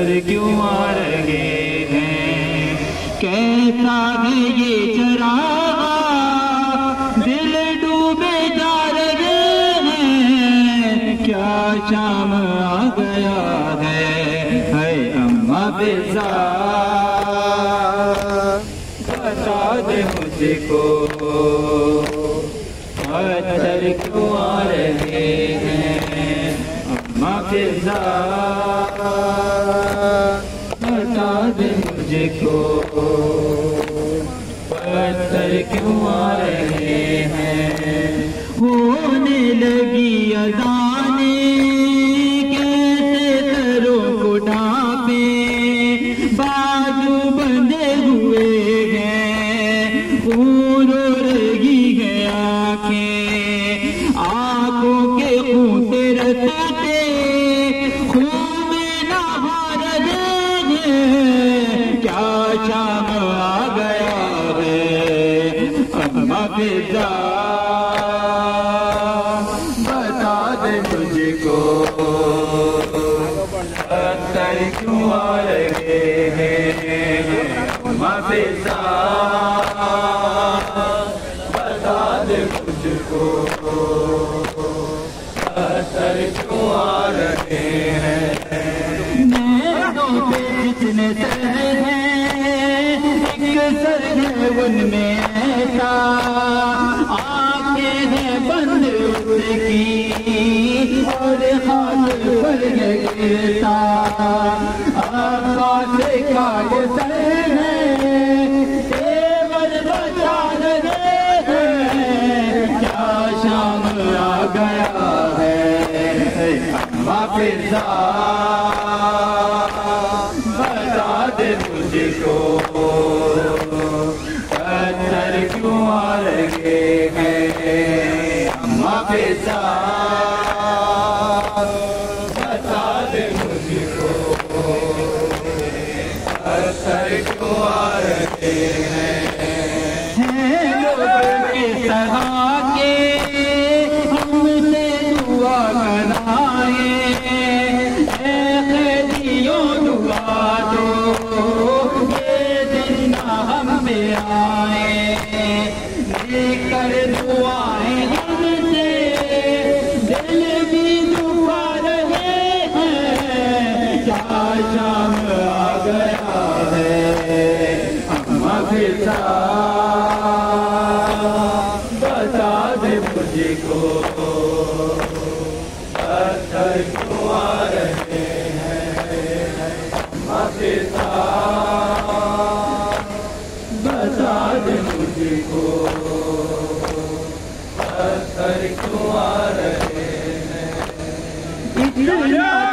پتھر کیوں آ رہے ہیں؟ کیسا ہے یہ چرا دل ڈوبے جا رہے ہیں۔ کیا شام آ گیا ہے؟ اما بیزا۔ بتا دے مجھ کو۔ پتھر کیوں آ رہے ہیں؟ اما بیزا۔ بتا دے مجھ کو پتھر کیوں آ رہے ہیں؟ ہونے لگی ادانے، کیسے کرو کو ڈھانپے بازو بندے ہوئے ہیں، خون رگی گیا کہ آنکھوں کے خونتے رستے خون شام آ گیا ہے اما بیزا بتا دے مجھ کو پتھر کیوں آ رہے ہیں؟ اما بیزا بتا دے مجھ کو پتھر کیوں آ رہے ہیں؟ ان میں ایسا آنکھیں ہیں بند اس کی اور ہاتھ پر ہے گرتا۔ آقا سے کا یہ سر ہے تیور بچا رہے ہیں۔ کیا شام آ گیا ہے؟ اما پیزا بتا دے مجھ کو۔ اما پیزا بتا دے مجھ کو پتھر کیوں آ رہے ہیں لوگ کے طرح کے ہم سے دعا کرائے اے خیریوں دعا دو یہ دن اما بتا دے مجھ کو۔ پتھر کیوں آ رہے ہیں اما بتا دے مجھ کو۔ پتھر کیوں آ رہے ہیں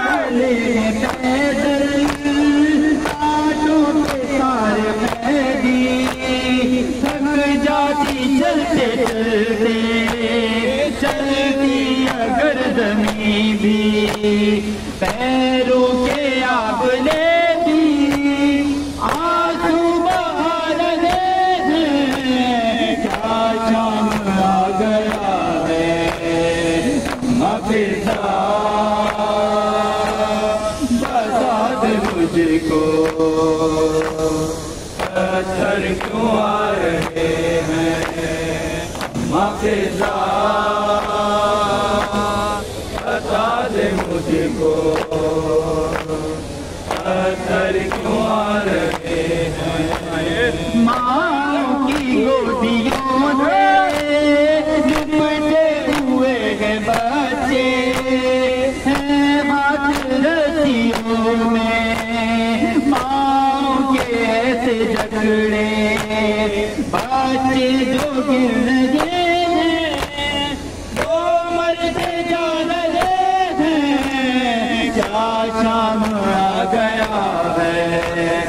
چلتے چلتی اگر زمین بھی پیروں کے آگ لیتی کیا آ گیا ہے مجھ کو پتھر کیوں آ رہے ہیں؟ بچے۔ جو گر رہے شام آ گیا ہے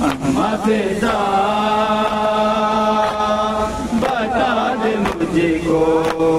اما بتا دے مجھ کو۔